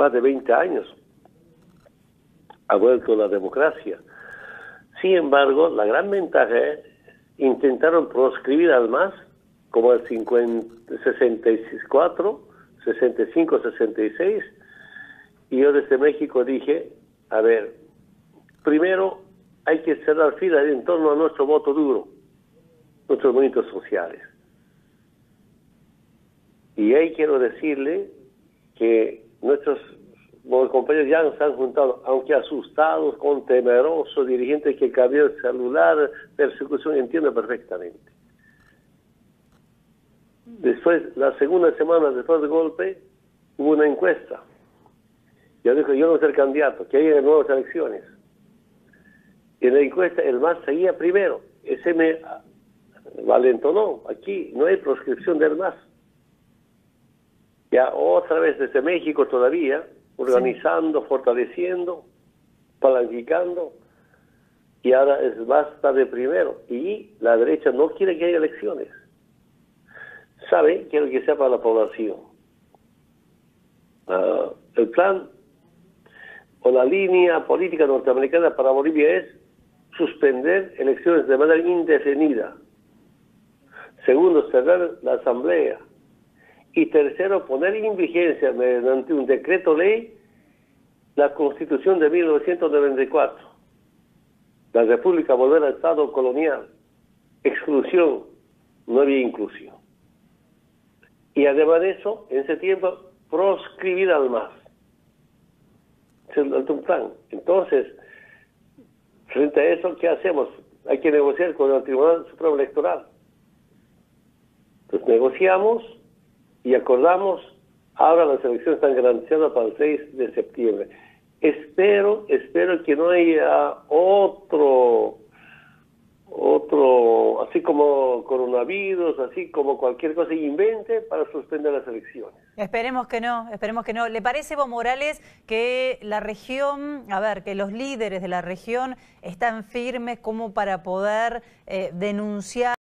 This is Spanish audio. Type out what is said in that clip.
más de 20 años ha vuelto la democracia. Sin embargo, la gran ventaja es intentaron proscribir al MAS como el 50, 64, 65, 66, y yo desde México dije, a ver, primero hay que cerrar filas en torno a nuestro voto duro, nuestros movimientos sociales. Y ahí quiero decirle que nuestros compañeros ya se han juntado, aunque asustados, con temerosos, dirigentes que cambió el celular, persecución, entiendo perfectamente. Después, la segunda semana después del golpe, hubo una encuesta. Yo dije, yo no soy el candidato, que haya nuevas elecciones. Y en la encuesta el MAS seguía primero. Ese me valentonó. Aquí no hay proscripción del MAS. Ya otra vez desde México todavía, organizando, fortaleciendo, planificando, y ahora es basta de primero. Y la derecha no quiere que haya elecciones. Sabe, quiero que sepa la población. Ah, el plan o la línea política norteamericana para Bolivia es suspender elecciones de manera indefinida. Segundo, cerrar la asamblea. Y tercero, poner en vigencia mediante un decreto ley la constitución de 1994. La república volver al estado colonial. Exclusión, no había inclusión. Y además de eso, en ese tiempo, proscribir al plan. Entonces, frente a eso, ¿qué hacemos? Hay que negociar con el Tribunal Supremo Electoral. Entonces negociamos y acordamos, ahora las elecciones están garantizadas para el 6 de septiembre. Espero, espero que no haya otro otro, así como coronavirus, así como cualquier cosa invente para suspender las elecciones. Esperemos que no, esperemos que no. ¿Le parece, Evo Morales, que la región, a ver, que los líderes de la región están firmes como para poder eh, denunciar